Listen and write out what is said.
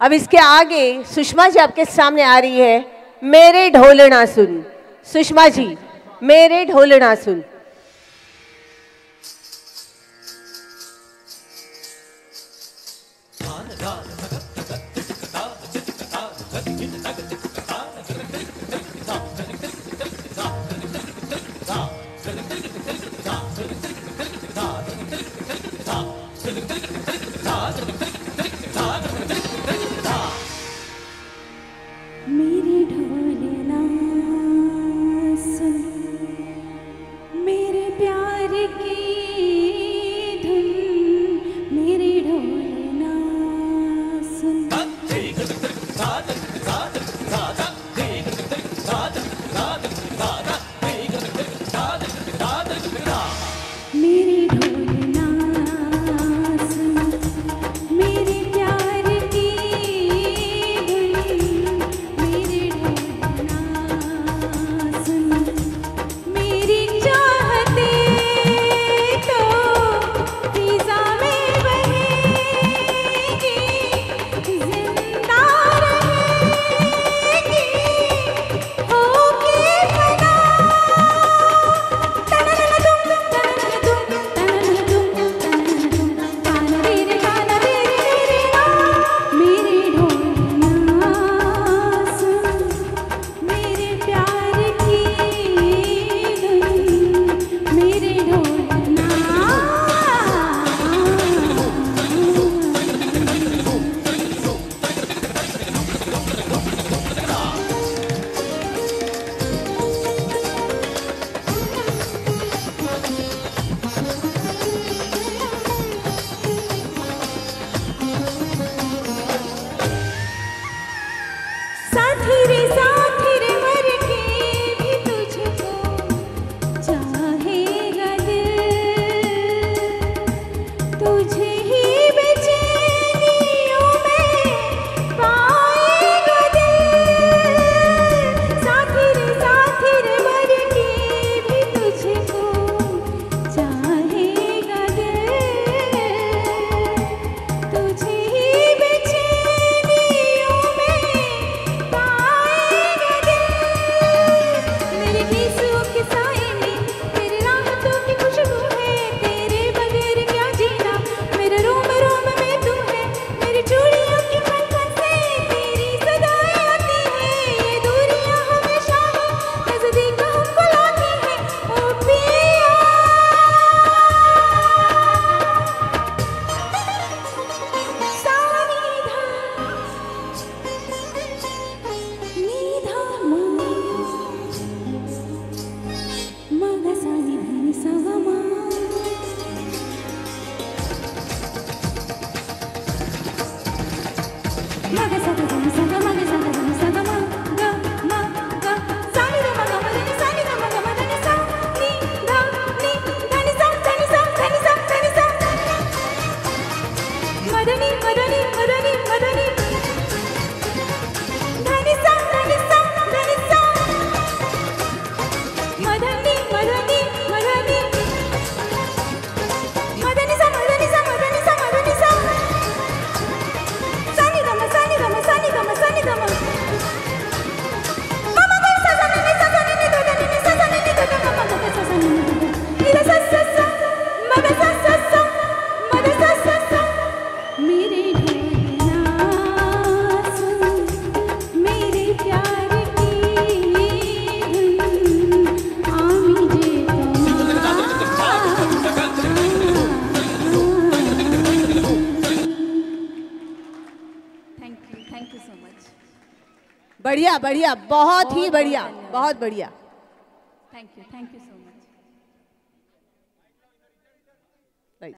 अब इसके आगे सुषमा जी आपके सामने आ रही है, मेरे ढोलना सुन सुषमा जी, मेरे ढोलना सुन साथी Madeni बढ़िया बढ़िया बहुत ही बढ़िया बहुत बढ़िया। Thank you thank you so much